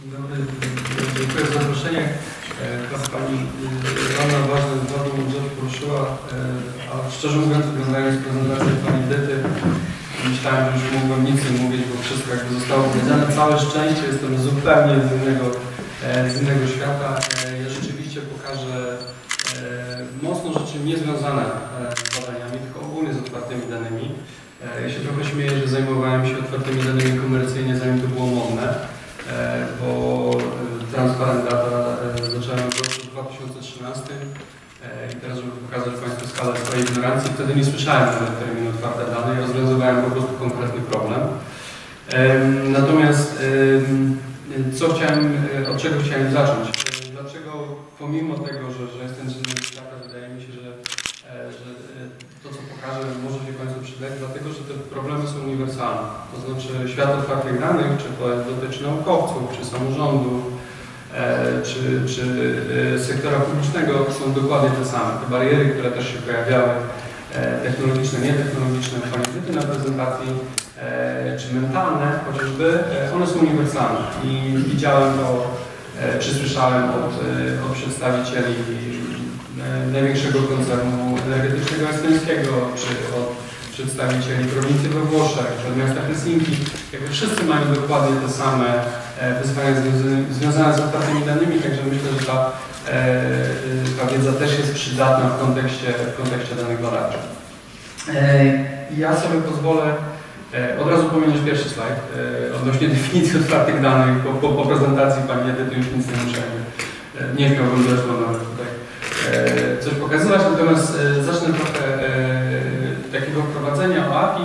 Dzień dobry, dziękuję za zaproszenie. E, Teraz Pani Joanna ważny, ważną rzecz poruszyła, e, a szczerze mówiąc, oglądając prezentację Pani Dyty, myślałem, że już mógłbym nic nie mówić, bo wszystko jakby zostało powiedziane. Całe szczęście, jestem zupełnie z innego, e, z innego świata. E, Ja rzeczywiście pokażę e, mocno rzeczy niezwiązane e, z badaniami, tylko ogólnie z otwartymi danymi. E, Ja się trochę śmieję, że zajmowałem się otwartymi danymi komercyjnie, zanim to było modne, e, bo e, Transparent Data e, zacząłem w roku 2013 e, i teraz, żeby pokazać Państwu skalę swojej ignorancji, wtedy nie słyszałem nawet terminu otwarte dane i rozwiązywałem po prostu konkretny problem. Em, Natomiast co chciałem, e, od czego chciałem zacząć? E, Dlaczego pomimo tego, że, że jestem świata, wydaje mi się, że, e, że e, to, co pokażę, może dlatego, że te problemy są uniwersalne. To znaczy świat otwartych danych, czy to dotyczy naukowców, czy samorządu, e, czy, czy e, sektora publicznego, są dokładnie te same. Te bariery, które też się pojawiały, e, technologiczne, nietechnologiczne, kwalifikaty na prezentacji, e, czy mentalne chociażby, e, one są uniwersalne i widziałem to, e, czy słyszałem od, od przedstawicieli największego koncernu energetycznego estońskiego, czy od przedstawicieli prowincji we Włoszech, czy miasta Helsinki. Jakby wszyscy mają dokładnie te same e, wyzwania związane- z otwartymi danymi, także myślę, że ta, e, ta wiedza też jest przydatna w kontekście, w kontekście danych badawczych. E, Ja sobie pozwolę e, od razu pominąć pierwszy slajd e, odnośnie definicji otwartych danych. Po, po, po prezentacji Pani Edyty już nic nie muszę. e, Nie chciałbym zresztą nawet tutaj e, coś pokazywać, natomiast e, zacznę trochę e, takiego o API,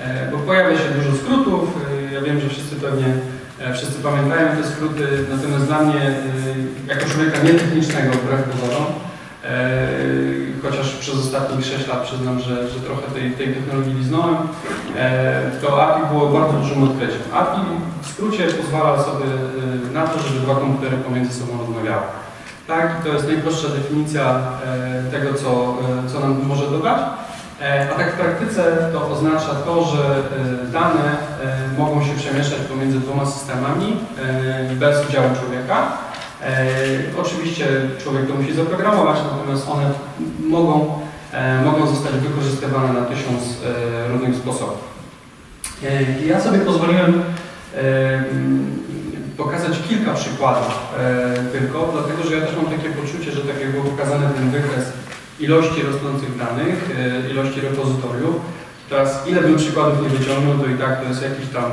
e, bo pojawia się dużo skrótów. E, Ja wiem, że wszyscy pewnie e, wszyscy pamiętają te skróty, natomiast dla mnie, jako człowieka nietechnicznego, wbrew pozorom, chociaż przez ostatnich 6 lat przyznam, że, że trochę tej, tej technologii liznąłem, to API było bardzo dużym odkryciem. API w skrócie pozwala sobie na to, żeby dwa komputery pomiędzy sobą rozmawiały. Tak, to jest najprostsza definicja tego, co, co nam może dodać. E, A tak w praktyce to oznacza to, że e, dane e, mogą się przemieszczać pomiędzy dwoma systemami bez udziału człowieka. Oczywiście człowiek to musi zaprogramować, natomiast one mogą, mogą zostać wykorzystywane na tysiąc różnych sposobów. Ja sobie pozwoliłem pokazać kilka przykładów tylko, dlatego że ja też mam takie poczucie, że tak jak był pokazany ten wykres ilości rosnących danych, e, ilości repozytoriów, teraz ile bym przykładów nie wyciągnął, to i tak to jest jakiś tam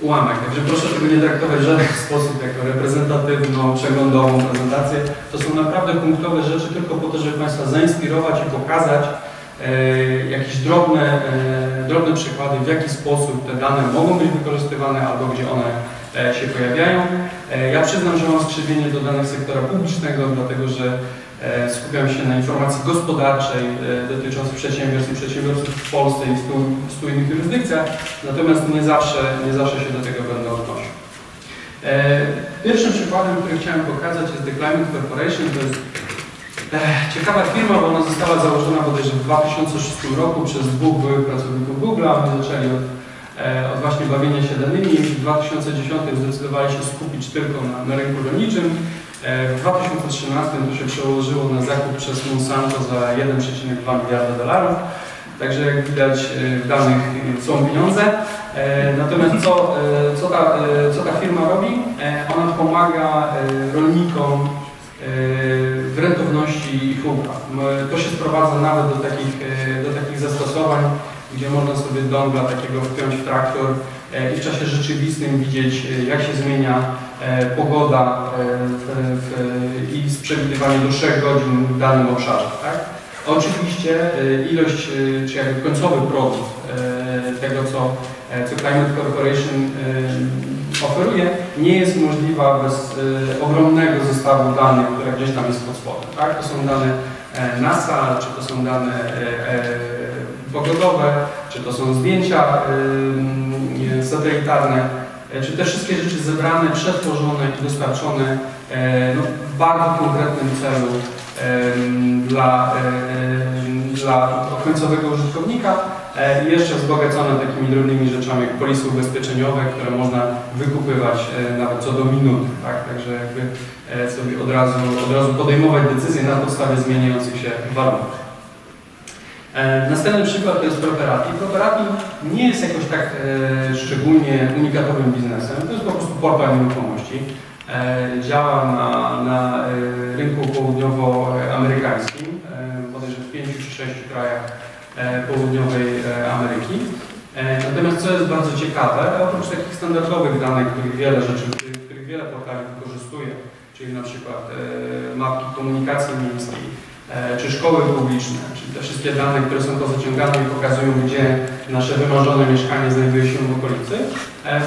ułamek. Także proszę tego nie traktować w żaden sposób jako reprezentatywną, przeglądową prezentację. To są naprawdę punktowe rzeczy tylko po to, żeby Państwa zainspirować i pokazać e, jakieś drobne, e, drobne przykłady, w jaki sposób te dane mogą być wykorzystywane albo gdzie one e, się pojawiają. E, ja przyznam, że mam skrzywienie do danych sektora publicznego, dlatego że skupiam się na informacji gospodarczej e, dotyczącej przedsiębiorstw i przedsiębiorców w Polsce i w stu, innych jurysdykcjach, natomiast nie zawsze, nie zawsze się do tego będę odnosił. E, Pierwszym przykładem, który chciałem pokazać jest The Climate Corporation. To jest e, ciekawa firma, bo ona została założona bodajże w 2006 roku przez dwóch byłych pracowników Google'a. Oni zaczęli od, e, od właśnie bawienia się danymi w 2010 zdecydowali się skupić tylko na, na rynku rolniczym. E, W 2013 to się przełożyło na zakup przez Monsanto za 1,2 miliarda dolarów. Także jak widać e, w danych e, są pieniądze. Natomiast co, co, ta, co ta firma robi? Ona pomaga rolnikom w rentowności ich upraw. M, To się sprowadza nawet do takich, do takich zastosowań, gdzie można sobie dongla takiego wpiąć w traktor i w czasie rzeczywistym widzieć, jak się zmienia pogoda e, w, w, i przewidywanie do 3 godzin w danym obszarze. Tak? Oczywiście e, ilość, e, czy jakby końcowy produkt e, tego, co, e, co Climate Corporation e, oferuje, nie jest możliwa bez e, ogromnego zestawu danych, które gdzieś tam jest pod spodem. Tak? To są dane e, NASA, czy to są dane e, e, pogodowe, czy to są zdjęcia e, satelitarne, e, czy te wszystkie rzeczy zebrane, przetworzone i dostarczone e, no, w bardzo konkretnym celu dla, dla końcowego użytkownika. E, I jeszcze wzbogacone takimi drobnymi rzeczami jak polisy ubezpieczeniowe, które można wykupywać nawet co do minuty, tak? Także jakby sobie od razu, od razu podejmować decyzje na podstawie zmieniających się warunków. Następny przykład to jest Properati. Properati nie jest jakoś tak szczególnie unikatowym biznesem, to jest po prostu portal nieruchomości. Działa na, na rynku południowoamerykańskim, bodajże w pięciu czy sześciu krajach E, południowej e, Ameryki. E, natomiast co jest bardzo ciekawe, oprócz takich standardowych danych, których wiele rzeczy, których wiele portali wykorzystuje, czyli na przykład mapki komunikacji miejskiej, czy szkoły publiczne, czyli te wszystkie dane, które są pozaciągane i pokazują, gdzie nasze wymarzone mieszkanie znajduje się w okolicy,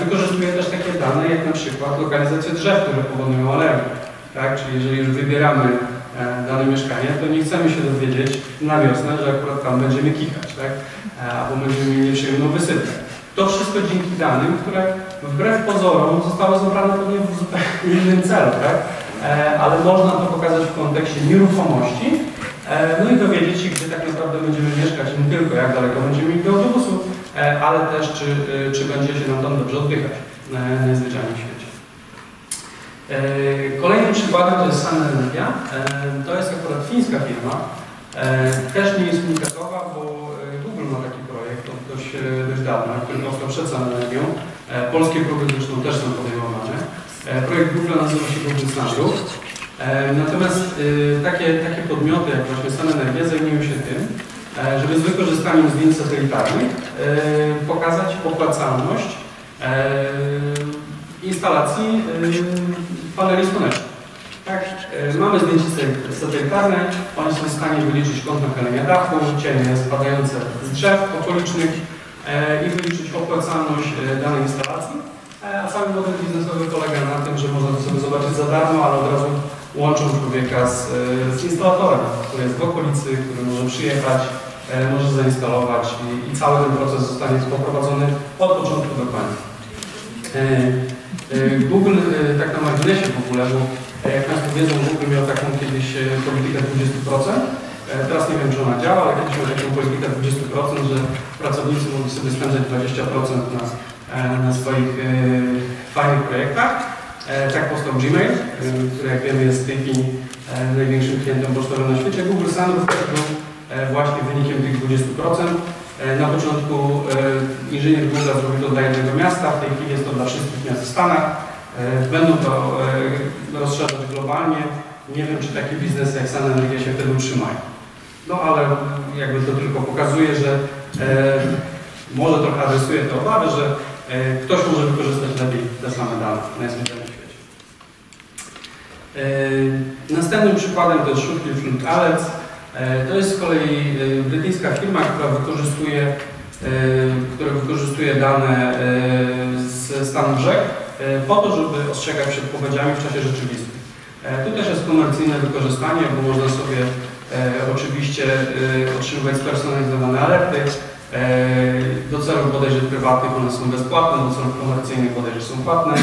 wykorzystuje też takie dane, jak na przykład lokalizację drzew, które powodują alergię. Tak? Czyli jeżeli już wybieramy E, dane mieszkanie, to nie chcemy się dowiedzieć na wiosnę, że akurat tam będziemy kichać, tak? E, albo będziemy mieli nieprzyjemną wysypkę. To wszystko dzięki danym, które wbrew pozorom zostały zebrane pewnie w zupełnie innym celu, tak? E, ale można to pokazać w kontekście nieruchomości, no i dowiedzieć się, gdzie tak naprawdę będziemy mieszkać, nie tylko jak daleko będziemy mieli do autobusu, ale też czy, czy będzie się nam tam dobrze oddychać najzwyczajniej w świecie. E, kolejnym przykładem to jest Sun Energia. E, to jest akurat fińska firma. E, też nie jest unikatowa, bo Google ma taki projekt od dość, dość dawna, który powstał przed Sun Energią. Polskie próby zresztą też są podejmowane. Projekt Google nazywa się Google Standard. Natomiast takie, takie podmioty jak właśnie Sun Energia zajmują się tym, żeby z wykorzystaniem zdjęć satelitarnych pokazać opłacalność instalacji paneli słonecznych. Tak, e, mamy zdjęcie satelitarne, one są w stanie wyliczyć kąt nachylenia dachu, cienie spadające z drzew okolicznych e, i wyliczyć opłacalność e, danej instalacji. A cały model biznesowy polega na tym, że można to sobie zobaczyć za darmo, ale od razu łączą człowieka z, z instalatorem, który jest w okolicy, który może przyjechać, może zainstalować i, i cały ten proces zostanie poprowadzony od początku do końca. E, Google, e, tak na marginesie w ogóle, bo e, jak Państwo wiedzą, Google miał taką kiedyś politykę 20%. Teraz nie wiem, czy ona działa, ale kiedyś miał taką politykę 20%, że pracownicy mogli sobie spędzać 20% na, na swoich fajnych projektach. Tak powstał Gmail, który jak wiemy jest w tej chwili największym klientem pocztowym na świecie. Google sam był właśnie wynikiem tych 20%. E, na początku e, inżynier Google zrobił to dla jednego miasta, w tej chwili jest to dla wszystkich miast w Stanach. E, będą to rozszerzać globalnie. Nie wiem, czy takie biznesy jak San Energia się wtedy utrzymają. No ale jakby to tylko pokazuje, że może trochę adresuje te obawy, że ktoś może wykorzystać lepiej te same dane na zwyczajnym świecie. Następnym przykładem to jest Shutfield Alec. E, to jest z kolei e, brytyjska firma, która wykorzystuje, e, która wykorzystuje dane z stanu rzek po to, żeby ostrzegać przed powodziami w czasie rzeczywistym. Tu też jest komercyjne wykorzystanie, bo można sobie oczywiście otrzymywać spersonalizowane alerty. Do celów bodajże prywatnych one są bezpłatne, do celów komercyjnych bodajże są płatne.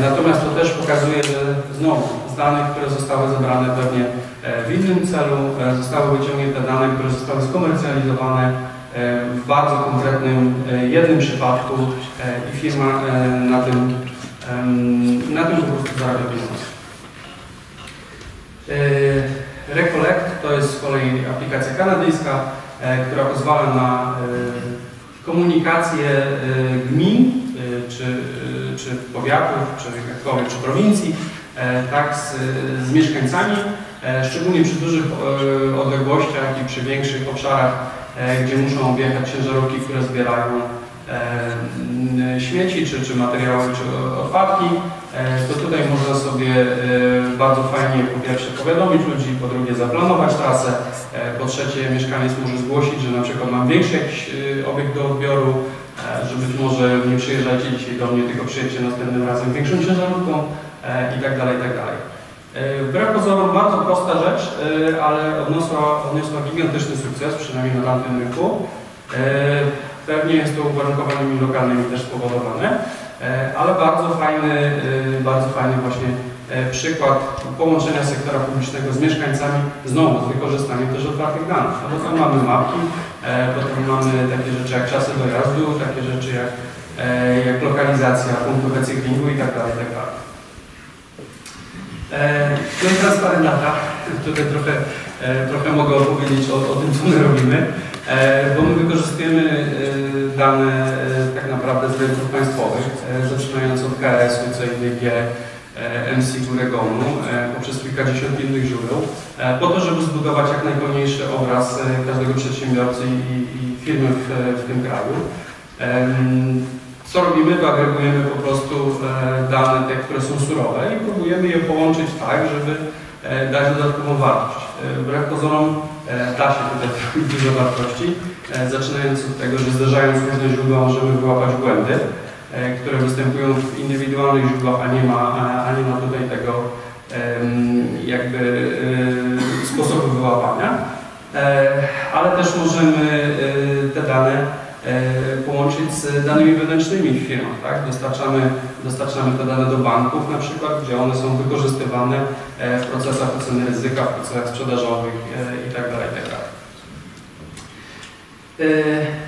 Natomiast to też pokazuje, że znowu danych, które zostały zebrane pewnie E, w innym celu e, zostały wyciągnięte dane, które zostały skomercjalizowane e, w bardzo konkretnym jednym przypadku i firma na tym, na tym po prostu zarabia pieniądze. Recollect to jest z kolei aplikacja kanadyjska, która pozwala na komunikację gmin, czy, czy powiatów, czy jakkolwiek, czy prowincji, tak, z, z mieszkańcami E, szczególnie przy dużych e, odległościach i przy większych obszarach, e, gdzie muszą objechać ciężarówki, które zbierają śmieci, czy, czy materiały, czy odpadki, to tutaj można sobie bardzo fajnie po pierwsze powiadomić ludzi, po drugie zaplanować trasę, po trzecie mieszkaniec może zgłosić, że na przykład mam większy jakiś obiekt do odbioru, że być może nie przyjeżdżajcie dzisiaj do mnie, tylko przyjedźcie następnym razem większą ciężarówką i tak dalej, i tak dalej. E, wbrew pozorom bardzo prosta rzecz, e, ale odniosła, odniosła gigantyczny sukces, przynajmniej na tamtym rynku. E, pewnie jest to uwarunkowaniami lokalnymi też spowodowane, ale bardzo fajny, bardzo fajny właśnie e, przykład połączenia sektora publicznego z mieszkańcami, znowu z wykorzystaniem też otwartych danych. No bo tam mamy mapki, potem mamy takie rzeczy jak czasy dojazdu, takie rzeczy jak, jak lokalizacja punktów recyklingu i tak dalej, tak dalej. No i transparentata. Tutaj trochę, trochę mogę opowiedzieć o, o tym, co my robimy. E, bo my wykorzystujemy e, dane e, tak naprawdę z rynków państwowych, zaczynając od KRS-u, CIDG, MC Regonu, poprzez kilkadziesiąt innych źródeł, po to, żeby zbudować jak najpełniejszy obraz każdego przedsiębiorcy i, i firmy w, w tym kraju. Co robimy? Wyagregujemy po prostu dane te, które są surowe i próbujemy je połączyć tak, żeby dać dodatkową wartość. Wbrew pozorom da się tutaj dużo wartości, e, zaczynając od tego, że zderzając różne źródła możemy wyłapać błędy, e, które występują w indywidualnych źródłach, a nie ma, a nie ma tutaj tego jakby sposobu wyłapania. Ale też możemy te dane E, połączyć z danymi wewnętrznymi w firmach. Tak? Dostarczamy, dostarczamy te dane do banków na przykład, gdzie one są wykorzystywane e, w procesach oceny ryzyka, w procesach sprzedażowych itd. E, itd. Tak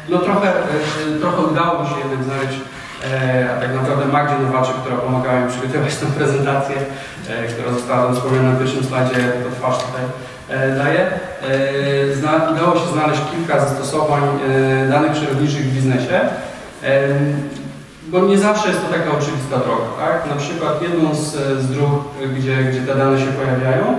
no trochę, trochę udało mi się jednak znaleźć, a tak naprawdę Magdzie Nowaczy, która pomagała mi przygotować tę prezentację, która została wspomniana na pierwszym slajdzie, to twarz tutaj E, daje. E, udało się znaleźć kilka zastosowań e, danych przyrodniczych w biznesie, bo nie zawsze jest to taka oczywista droga. Tak? Na przykład jedną z, z dróg, gdzie, gdzie te dane się pojawiają,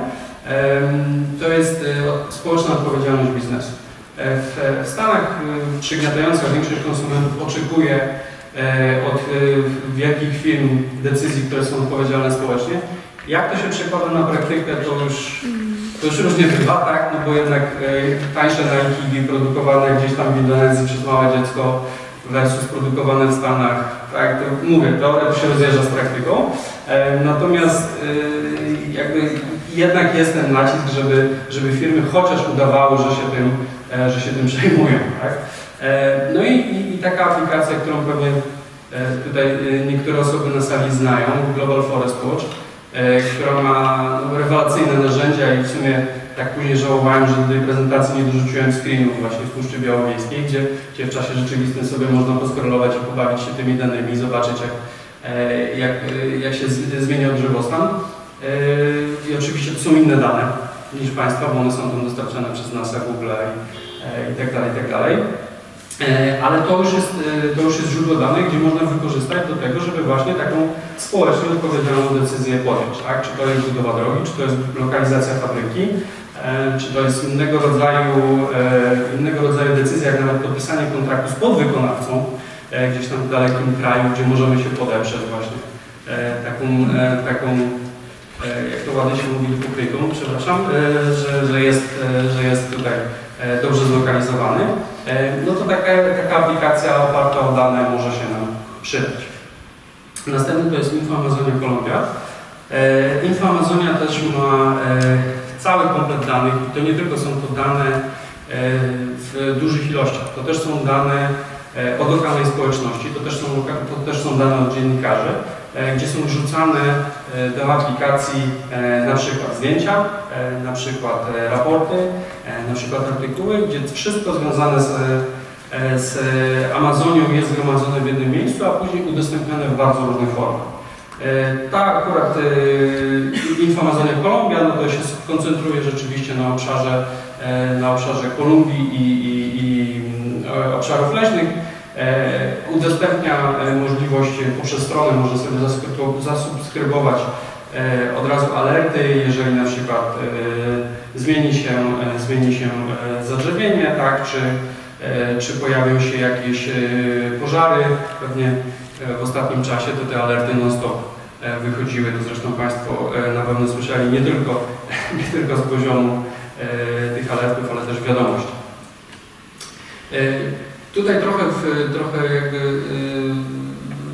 to jest społeczna odpowiedzialność biznesu. W, Stanach przygniatająca większość konsumentów oczekuje od wielkich firm decyzji, które są odpowiedzialne społecznie. Jak to się przekłada na praktykę, to już to już różnie bywa, tak? No bo jednak e, tańsze Nike produkowane gdzieś tam w Indonezji przez małe dziecko versus produkowane w Stanach, tak? To mówię, teoria się rozjeżdża z praktyką. E, natomiast e, jakby jednak jest ten nacisk, żeby, żeby firmy chociaż udawały, że się tym, że się tym przejmują, tak? No i, i, i taka aplikacja, którą pewnie tutaj niektóre osoby na sali znają, Global Forest Watch, która ma no, rewelacyjne narzędzia i w sumie tak później żałowałem, że do tej prezentacji nie dorzuciłem screenów właśnie w Puszczy Białowieskiej, gdzie, gdzie w czasie rzeczywistym sobie można poskorelować i pobawić się tymi danymi i zobaczyć jak, e, jak, jak się zmienia drzewostan. E, I oczywiście to są inne dane niż Państwa, bo one są tam dostarczane przez NASA, Google i, i tak dalej, i tak dalej. E, ale to już, jest, e, to już jest źródło danych, gdzie można wykorzystać do tego, żeby właśnie taką społecznie odpowiedzialną decyzję podjąć. Tak? Czy to jest budowa drogi, czy to jest lokalizacja fabryki, e, czy to jest innego rodzaju, innego rodzaju decyzja, jak nawet podpisanie kontraktu z podwykonawcą, gdzieś tam w dalekim kraju, gdzie możemy się podeprzeć właśnie taką, taką jak to ładnie się mówi, pokrytą, przepraszam, że, że, jest, że jest tutaj dobrze zlokalizowany. E, no to taka, taka aplikacja oparta o dane może się nam przydać. Następny to jest Info Amazonia Kolumbia. E, Info Amazonia też ma e, cały komplet danych i to nie tylko są to dane w dużych ilościach, to też są dane od lokalnej społeczności, to też są, to też są dane od dziennikarzy, gdzie są wrzucane do aplikacji na przykład zdjęcia, na przykład raporty, na przykład artykuły, gdzie wszystko związane z, z Amazonią jest zgromadzone w jednym miejscu, a później udostępnione w bardzo różnych formach. Ta akurat Infamazonia Kolumbia, no to się koncentruje rzeczywiście na obszarze, na obszarze Kolumbii i, i, i obszarów leśnych. Udostępnia możliwość poprzez stronę, może sobie zasubskrybować E, od razu alerty, jeżeli na przykład e, zmieni się, e, zmieni się zadrzewienie, tak, czy, czy pojawią się jakieś pożary. Pewnie w ostatnim czasie to te alerty non-stop wychodziły, to zresztą Państwo na pewno słyszeli nie tylko, nie tylko z poziomu tych alertów, ale też wiadomości. Tutaj trochę, trochę jakby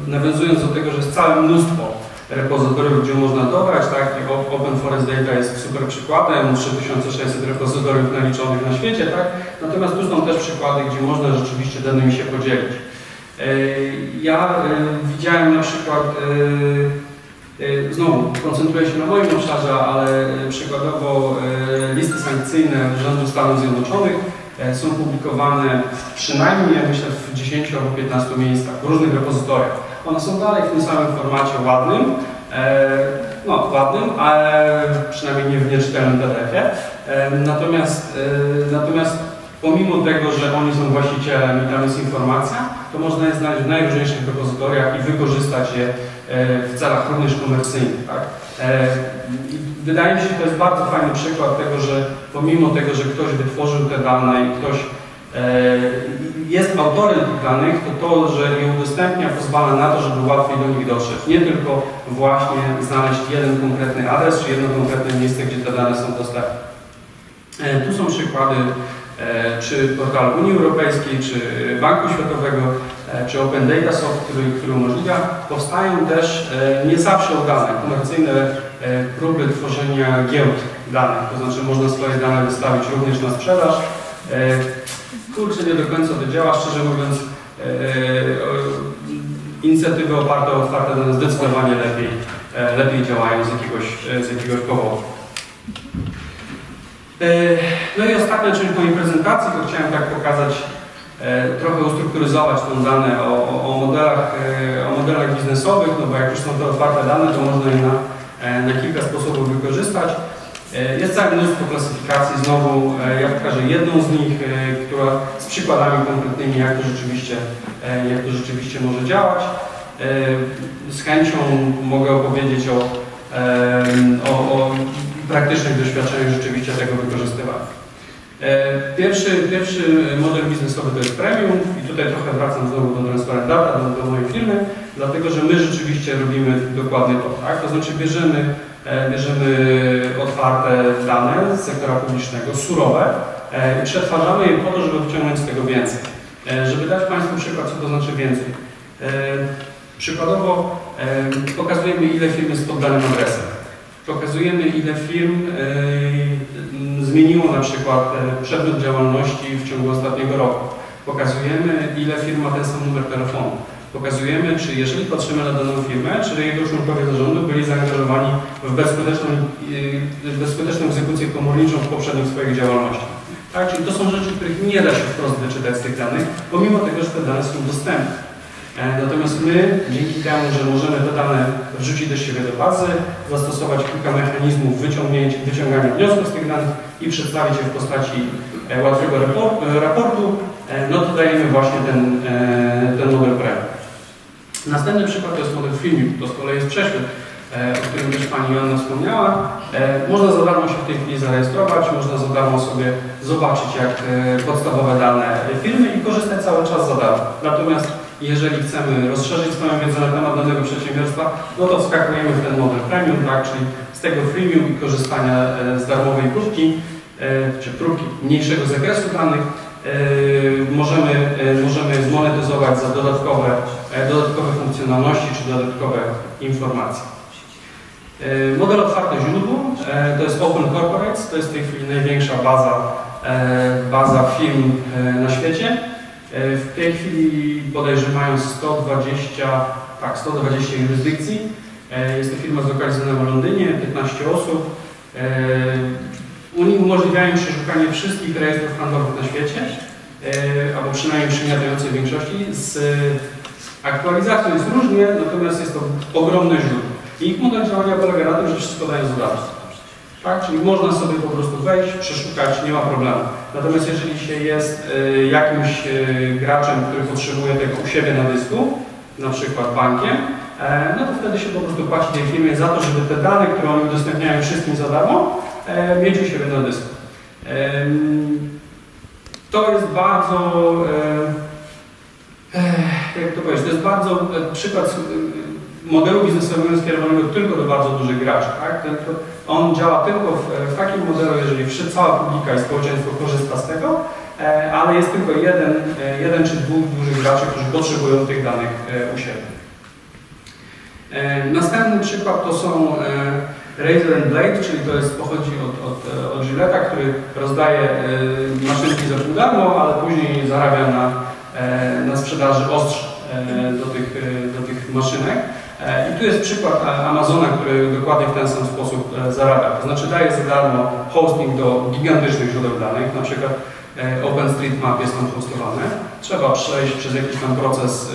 nawiązując do tego, że jest całe mnóstwo repozytoriów, gdzie można dobrać, tak? Open Forest Data jest super przykładem, 3600 repozytoriów naliczonych na świecie, tak? Natomiast tu są też przykłady, gdzie można rzeczywiście danymi się podzielić. E, ja e, widziałem na przykład E, znowu, koncentruję się na moim obszarze, ale przykładowo listy sankcyjne rządu Stanów Zjednoczonych są publikowane przynajmniej, myślę, w 10 albo 15 miejscach, w różnych repozytoriach. One są dalej w tym samym formacie ładnym, no ładnym, ale przynajmniej nie w nieczytelnym PDF-ie. Natomiast, natomiast pomimo tego, że oni są właścicielem i tam jest informacja, to można je znaleźć w najróżniejszych repozytoriach i wykorzystać je e, w celach również komercyjnych. Tak? E, wydaje mi się, że to jest bardzo fajny przykład tego, że pomimo tego, że ktoś wytworzył te dane i ktoś e, jest autorem tych danych, to to, że je udostępnia, pozwala na to, żeby łatwiej do nich dotrzeć. Nie tylko właśnie znaleźć jeden konkretny adres, czy jedno konkretne miejsce, gdzie te dane są dostępne. Tu są przykłady E, czy portalu Unii Europejskiej, czy Banku Światowego, e, czy Open Data Soft, który, który umożliwia, powstają też e, nie zawsze udane, komercyjne próby tworzenia giełd danych, to znaczy można swoje dane wystawić również na sprzedaż. Kurczę, nie do końca to działa, szczerze mówiąc, inicjatywy oparte otwarte zdecydowanie lepiej, lepiej działają z jakiegoś, z jakiegoś powodu. E, no i ostatnia część mojej prezentacji, bo chciałem tak pokazać, e, trochę ustrukturyzować tą dane o, o, modelach, e, o modelach biznesowych, no bo jak już są to otwarte dane, to można je na. Jest całe mnóstwo klasyfikacji, znowu ja pokażę jedną z nich, która z przykładami konkretnymi, jak to rzeczywiście, jak to rzeczywiście może działać. Z chęcią mogę opowiedzieć o, o, o praktycznych doświadczeniach rzeczywiście tego wykorzystywania. E, pierwszy, pierwszy model biznesowy to jest premium i tutaj trochę wracam znowu do Transparent Data, do, do mojej firmy, dlatego że my rzeczywiście robimy dokładnie to, tak? To znaczy bierzemy, e, bierzemy otwarte dane z sektora publicznego, surowe e, i przetwarzamy je po to, żeby wyciągnąć z tego więcej. Żeby dać Państwu przykład, co to znaczy więcej. Przykładowo pokazujemy, ile firm jest pod danym adresem. Pokazujemy, ile firm e, zmieniło na przykład e, przedmiot działalności w ciągu ostatniego roku. Pokazujemy, ile firm ma ten sam numer telefonu. Pokazujemy, czy jeżeli patrzymy na daną firmę, czy jego członkowie zarządu byli zaangażowani w bezskuteczną, e, w bezskuteczną egzekucję komorniczą w poprzednich swoich działalnościach. Tak? Czyli to są rzeczy, których nie da się wprost wyczytać z tych danych, pomimo tego, że te dane są dostępne. E, natomiast my, dzięki temu, że możemy te dane wrzucić do siebie do bazy, zastosować kilka mechanizmów wyciągania wniosków z tych danych i przedstawić je w postaci e, łatwego raportu, e, no to dajemy właśnie ten, ten model premium. Następny przykład to jest model filmik, to z kolei jest przeświet, o którym też Pani Joanna wspomniała. Można za darmo się w tej chwili zarejestrować, można za darmo sobie zobaczyć jak podstawowe dane firmy i korzystać cały czas za darmo. Natomiast jeżeli chcemy rozszerzyć swoją wiedzę na temat danego przedsiębiorstwa, no to wskakujemy w ten model premium, tak, czyli z tego freemium i korzystania e, z darmowej próbki, e, czy próbki mniejszego zakresu danych, e, możemy, możemy zmonetyzować za dodatkowe, dodatkowe funkcjonalności czy dodatkowe informacje. Model otwarte źródło to jest Open Corporates, to jest w tej chwili największa baza, baza firm na świecie. E, w tej chwili bodajże mają 120, tak, 120 jurysdykcji. E, jest to firma zlokalizowana w Londynie, 15 osób. E, Unii umożliwiają przeszukanie wszystkich rejestrów handlowych na świecie, albo przynajmniej przymiatającej większości. Z aktualizacją jest różnie, natomiast jest to ogromne źródło. I ich model działania polega na tym, że wszystko dają z darstwa. Tak? Czyli można sobie po prostu wejść, przeszukać, nie ma problemu. Natomiast jeżeli się jest y, jakimś y, graczem, który potrzebuje tego u siebie na dysku, na przykład bankiem, e, no to wtedy się po prostu płaci tej firmie za to, żeby te dane, które oni udostępniają wszystkim za darmo, e, mieć u siebie na dysku. E, to jest bardzo, e, jak to powiedzieć, to jest bardzo e, przykład modelu biznesowego skierowanego tylko do bardzo dużych graczy. Tak? On działa tylko w, w takim modelu, jeżeli cała publika i społeczeństwo korzysta z tego, e, ale jest tylko jeden, e, jeden czy dwóch dużych graczy, którzy potrzebują tych danych e, u siebie. Następny przykład to są Razor and Blade, czyli to jest, pochodzi od, od, od Gilletta, który rozdaje maszynki za pół darmo, ale później zarabia na, na sprzedaży ostrz do tych, do tych maszynek. E, I tu jest przykład e, Amazona, który dokładnie w ten sam sposób e, zarabia. To znaczy daje za darmo hosting do gigantycznych źródeł danych, na przykład OpenStreetMap jest tam hostowany. Trzeba przejść przez jakiś tam proces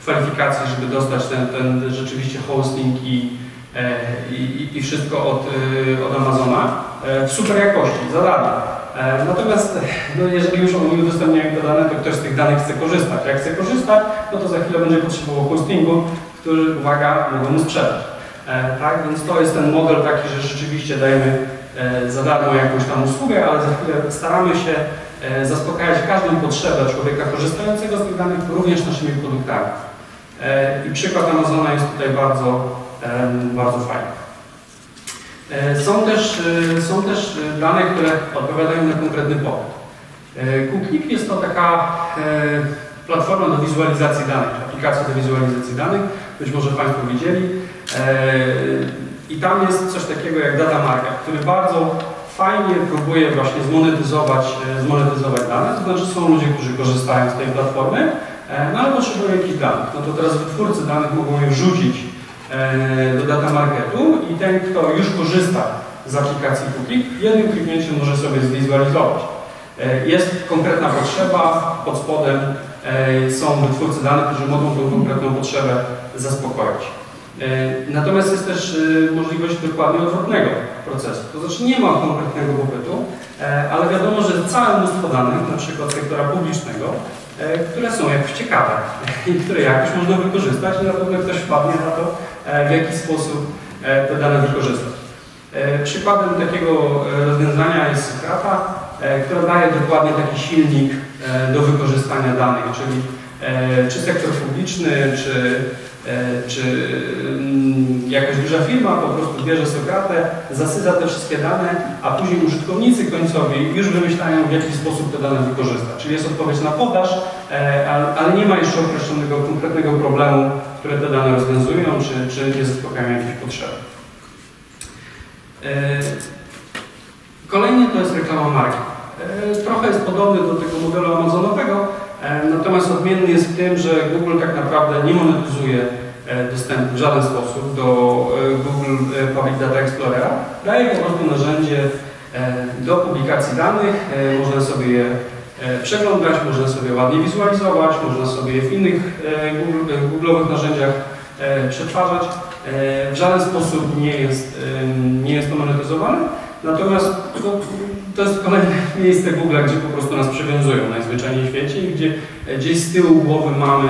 kwalifikacji, żeby dostać ten, ten rzeczywiście hosting i, i, i wszystko od, od Amazona w super jakości, za darmo. Natomiast no jeżeli już oni udostępniają te dane, to ktoś z tych danych chce korzystać. Jak chce korzystać, no to za chwilę będzie potrzebował hostingu, który, uwaga, mogą mu sprzedać. E, tak, więc to jest ten model taki, że rzeczywiście dajemy e, za darmo jakąś tam usługę, ale za chwilę staramy się e, zaspokajać każdą potrzebę człowieka korzystającego z tych danych, również naszymi produktami. E, I przykład Amazona jest tutaj bardzo, e, bardzo fajny. E, są też, są też dane, które odpowiadają na konkretny popyt. Cooknik jest to taka platforma do wizualizacji danych, aplikacja do wizualizacji danych, być może Państwo widzieli. E, I tam jest coś takiego jak data market, który bardzo fajnie próbuje właśnie zmonetyzować, e, zmonetyzować dane, to znaczy są ludzie, którzy korzystają z tej platformy, e, no ale potrzebują jakichś danych. No to teraz wytwórcy danych mogą je wrzucić do data marketu i ten, kto już korzysta z aplikacji Cookie, jednym kliknięciem może sobie zwizualizować. Jest konkretna potrzeba, pod spodem E, są wytwórcy danych, którzy mogą tą konkretną potrzebę zaspokoić. E, natomiast jest też e, możliwość dokładnie odwrotnego procesu. To znaczy nie ma konkretnego popytu, ale wiadomo, że całe mnóstwo danych, na przykład sektora publicznego, które są jakoś ciekawe i które jakoś można wykorzystać i na pewno ktoś wpadnie na to, w jaki sposób te dane wykorzystać. Przykładem takiego rozwiązania jest Sokrata, która daje dokładnie taki silnik E, do wykorzystania danych, czyli e, czy sektor publiczny, czy, e, czy mm, jakaś duża firma po prostu bierze Sokratę, zasysa te wszystkie dane, a później użytkownicy końcowi już wymyślają w jaki sposób te dane wykorzystać. Czyli jest odpowiedź na podaż, ale nie ma jeszcze określonego konkretnego problemu, które te dane rozwiązują, czy, czy nie zaspokajają jakichś potrzeb. Kolejny to jest reklama marki. E, trochę jest podobny do tego modelu amazonowego, e, natomiast odmienny jest w tym, że Google tak naprawdę nie monetyzuje e, dostępu w żaden sposób do Google Public Data Explorera. Daje po prostu narzędzie do publikacji danych, można sobie je przeglądać, można sobie ładnie wizualizować, można sobie w innych Google'owych narzędziach przetwarzać. W żaden sposób nie jest, nie jest to monetyzowane. Natomiast to, to jest kolejne miejsce Google, gdzie po prostu nas przywiązują najzwyczajniej w świecie i gdzie gdzieś z tyłu głowy mamy,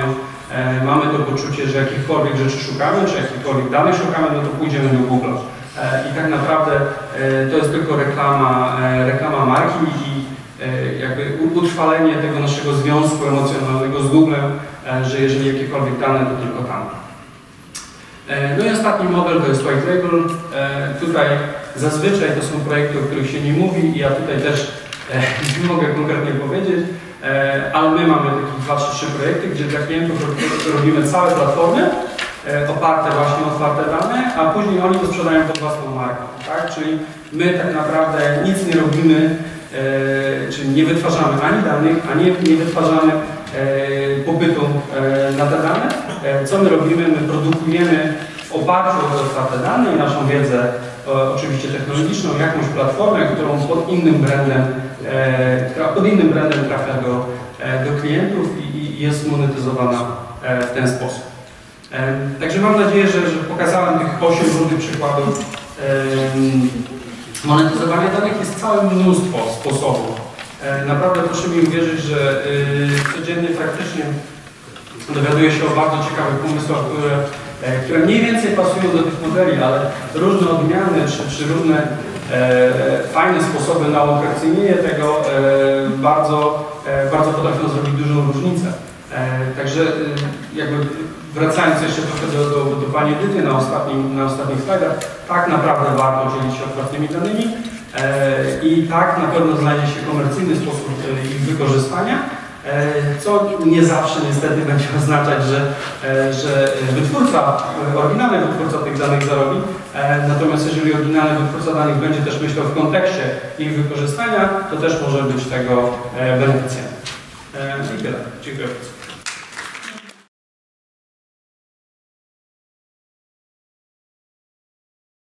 e, mamy to poczucie, że jakichkolwiek rzeczy szukamy, czy jakichkolwiek danych szukamy, no to pójdziemy do Google. E, I tak naprawdę e, to jest tylko reklama, e, reklama marki i e, utrwalenie tego naszego związku emocjonalnego z Googlem, e, że jeżeli jakiekolwiek dane, to tylko tam. No i ostatni model to jest White Label. Tutaj Zazwyczaj to są projekty, o których się nie mówi i ja tutaj też e, nie mogę konkretnie powiedzieć, e, ale my mamy takie dwa, trzy, trzy projekty, gdzie dla klientów robimy całe platformy e, oparte właśnie o otwarte dane, a później oni to sprzedają pod własną marką. Tak? Czyli my tak naprawdę nic nie robimy, e, czyli nie wytwarzamy ani danych, ani nie wytwarzamy e, popytu e, na te dane. Co my robimy? My produkujemy w oparciu o te dane i naszą wiedzę oczywiście technologiczną, jakąś platformę, którą pod innym brandem, e, pod innym brandem trafia do, e, do klientów i, jest monetyzowana e, w ten sposób. Także mam nadzieję, że, że pokazałem tych 8 różnych przykładów monetyzowania danych. Jest całe mnóstwo sposobów. Naprawdę proszę mi uwierzyć, że codziennie praktycznie dowiaduję się o bardzo ciekawych pomysłach, które E, które mniej więcej pasują do tych modeli, ale różne odmiany czy, czy różne e, fajne sposoby na uatrakcyjnienie tego e, bardzo, e, bardzo potrafią zrobić dużą różnicę. E, także e, jakby wracając jeszcze trochę do, do, do Pani Edyty na, ostatnim, na ostatnich slajdach, tak naprawdę warto dzielić się otwartymi danymi i tak na pewno znajdzie się komercyjny sposób ich wykorzystania. E, co nie zawsze niestety będzie oznaczać, że, e, że wytwórca, oryginalny wytwórca tych danych zarobi, e, natomiast jeżeli oryginalny wytwórca danych będzie też myślał w kontekście ich wykorzystania, to też może być tego beneficjentem. I tyle. Dziękuję bardzo.